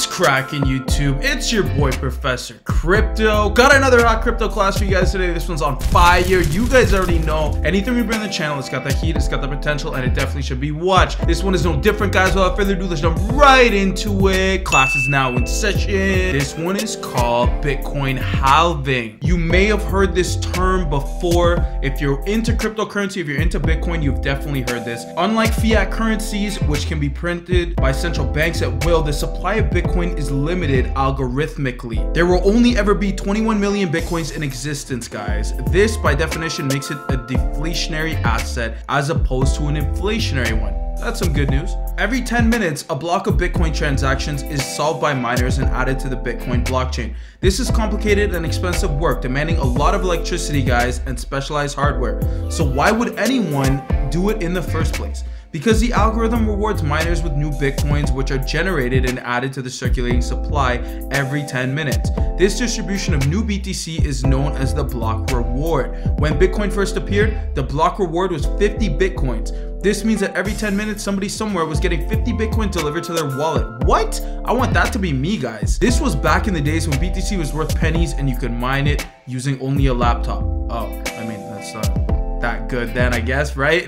What's cracking YouTube? It's your boy Professor Crypto. Got another hot crypto class for you guys today. This one's on fire. You guys already know anything we bring to the channel, it's got the heat, it's got the potential, and it definitely should be watched. This one is no different, guys. Without further ado, let's jump right into it. Class is now in session. This one is called Bitcoin halving. You may have heard this term before. If you're into cryptocurrency, if you're into Bitcoin, you've definitely heard this. Unlike fiat currencies, which can be printed by central banks at will, the supply of Bitcoin is limited algorithmically. There will only ever be 21 million Bitcoins in existence, guys. This, by definition, makes it a deflationary asset as opposed to an inflationary one. That's some good news. Every 10 minutes, a block of Bitcoin transactions is solved by miners and added to the Bitcoin blockchain. This is complicated and expensive work, demanding a lot of electricity, guys, and specialized hardware. So why would anyone do it in the first place? Because the algorithm rewards miners with new bitcoins which are generated and added to the circulating supply every 10 minutes. This distribution of new BTC is known as the block reward. When Bitcoin first appeared, the block reward was 50 bitcoins. This means that every 10 minutes, somebody somewhere was getting 50 Bitcoin delivered to their wallet. What? I want that to be me, guys. This was back in the days when BTC was worth pennies and you could mine it using only a laptop. Oh, I mean, that's not that good then, I guess, right?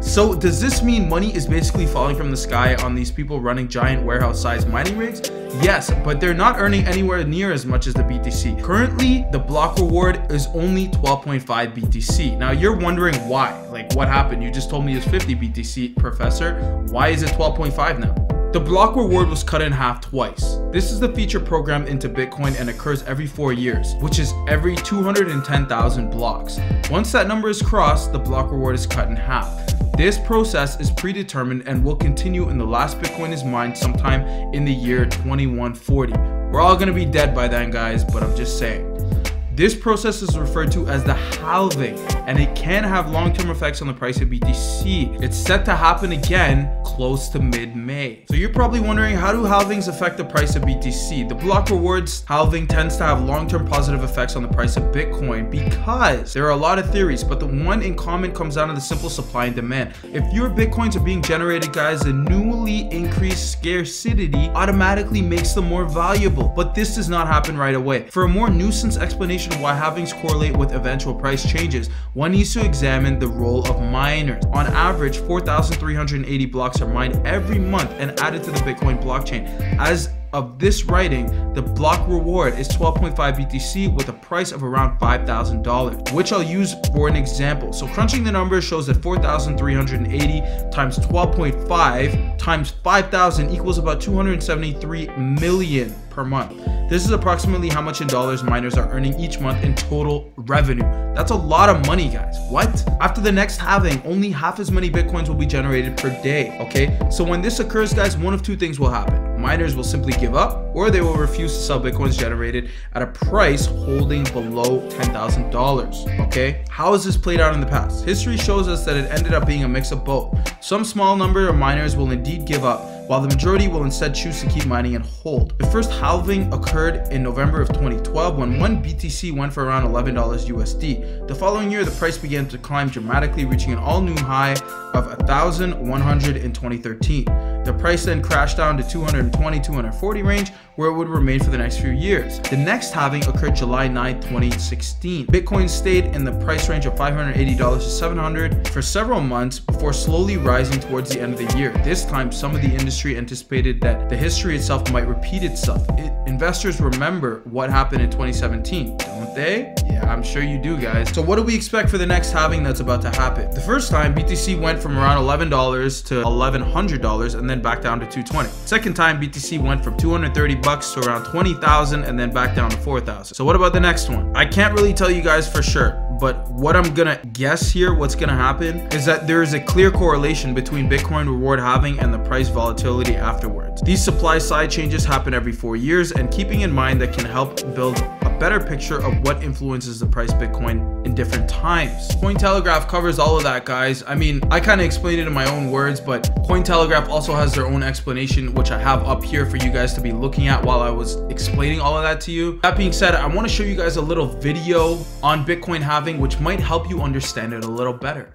so does this mean money is basically falling from the sky on these people running giant warehouse-sized mining rigs? Yes, but they're not earning anywhere near as much as the BTC. Currently, the block reward is only 12.5 BTC. Now you're wondering why, like what happened? You just told me it's 50 BTC, professor. Why is it 12.5 now? The block reward was cut in half twice. This is the feature programmed into Bitcoin and occurs every four years, which is every 210,000 blocks. Once that number is crossed, the block reward is cut in half. This process is predetermined and will continue in the last Bitcoin is mined sometime in the year 2140. We're all gonna be dead by then, guys, but I'm just saying. This process is referred to as the halving, and it can have long-term effects on the price of BTC. It's set to happen again close to mid-May. So you're probably wondering, how do halvings affect the price of BTC? The block rewards halving tends to have long-term positive effects on the price of Bitcoin because there are a lot of theories, but the one in common comes down to the simple supply and demand. If your Bitcoins are being generated, guys, the newly increased scarcity automatically makes them more valuable, but this does not happen right away. For a more nuisance explanation explanation why halvings correlate with eventual price changes, one needs to examine the role of miners. On average, 4,380 blocks are mined every month and added to the Bitcoin blockchain. As of this writing, the block reward is 12.5 BTC with a price of around $5,000, which I'll use for an example. So crunching the numbers shows that 4,380 times 12.5 times 5,000 equals about 273 million per month. This is approximately how much in dollars miners are earning each month in total revenue. That's a lot of money, guys. What? After the next halving, only half as many Bitcoins will be generated per day, okay? So when this occurs, guys, one of two things will happen miners will simply give up or they will refuse to sell bitcoins generated at a price holding below $10,000. Okay, how has this played out in the past? History shows us that it ended up being a mix of both. Some small number of miners will indeed give up, while the majority will instead choose to keep mining and hold. The first halving occurred in November of 2012 when one BTC went for around $11 USD. The following year, the price began to climb dramatically, reaching an all-new high of 1,100 in 2013. The price then crashed down to 220, 240 range, where it would remain for the next few years. The next halving occurred July 9, 2016. Bitcoin stayed in the price range of $580 to $700 for several months before slowly rising towards the end of the year. This time, some of the industry anticipated that the history itself might repeat itself. It, investors remember what happened in 2017, don't they? Yeah, I'm sure you do, guys. So what do we expect for the next halving that's about to happen? The first time, BTC went from around $11 to $1,100 and then back down to 220. Second time, BTC went from 230 bucks to around 20,000 and then back down to 4,000. So what about the next one? I can't really tell you guys for sure, but what I'm gonna guess here, what's gonna happen is that there is a clear correlation between Bitcoin reward halving and the price volatility afterwards. These supply side changes happen every four years and keeping in mind that can help build better picture of what influences the price Bitcoin in different times. Cointelegraph covers all of that guys. I mean, I kind of explained it in my own words, but Cointelegraph also has their own explanation, which I have up here for you guys to be looking at while I was explaining all of that to you. That being said, I want to show you guys a little video on Bitcoin halving, which might help you understand it a little better.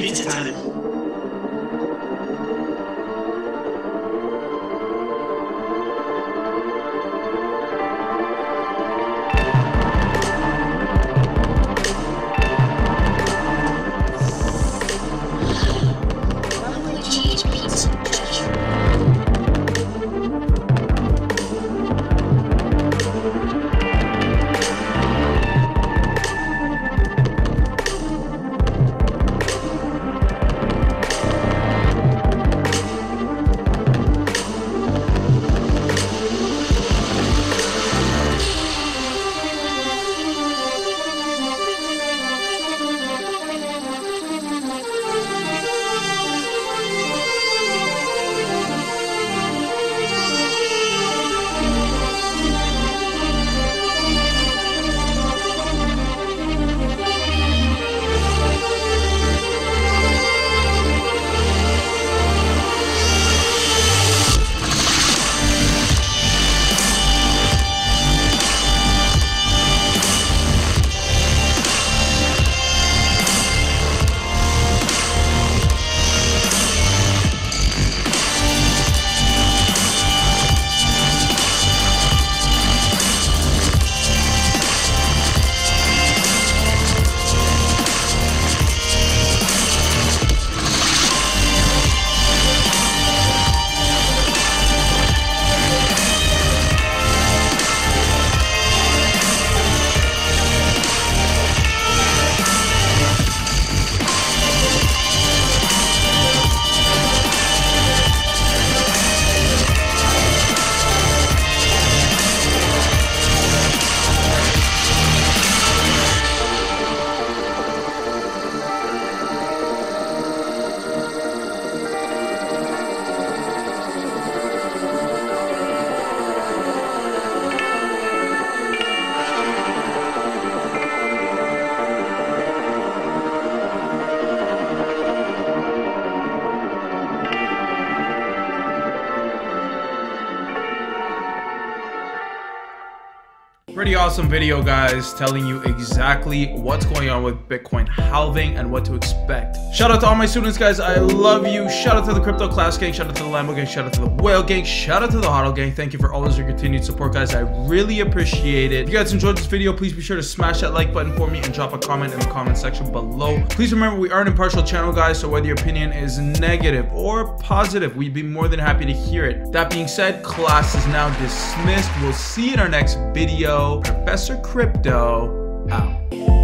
Pizza time. Pretty awesome video, guys, telling you exactly what's going on with Bitcoin halving and what to expect. Shout out to all my students, guys. I love you. Shout out to the Crypto Class Gang. Shout out to the Lambo Gang. Shout out to the Whale Gang. Shout out to the Hodl Gang. Thank you for always your continued support, guys. I really appreciate it. If you guys enjoyed this video, please be sure to smash that like button for me and drop a comment in the comment section below. Please remember, we are an impartial channel, guys, so whether your opinion is negative or positive, we'd be more than happy to hear it. That being said, class is now dismissed. We'll see you in our next video. Professor Crypto out.